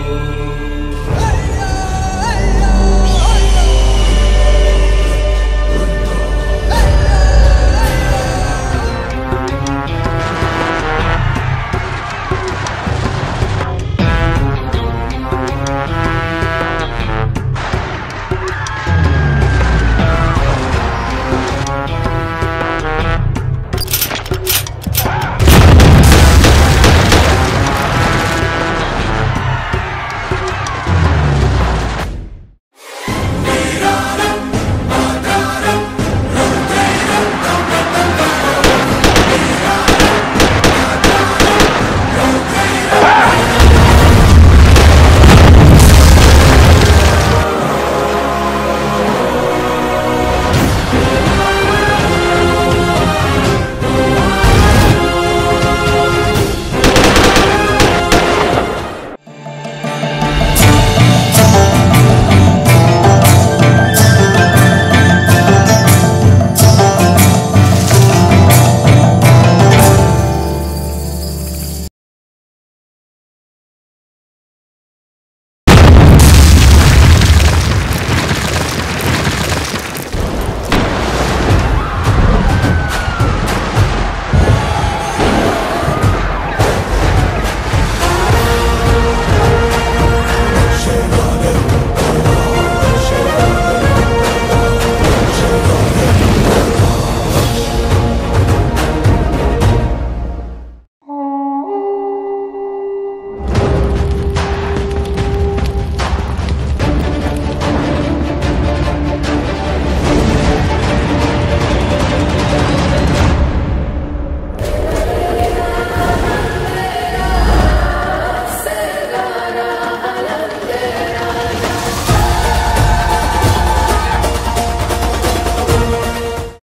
Senhor.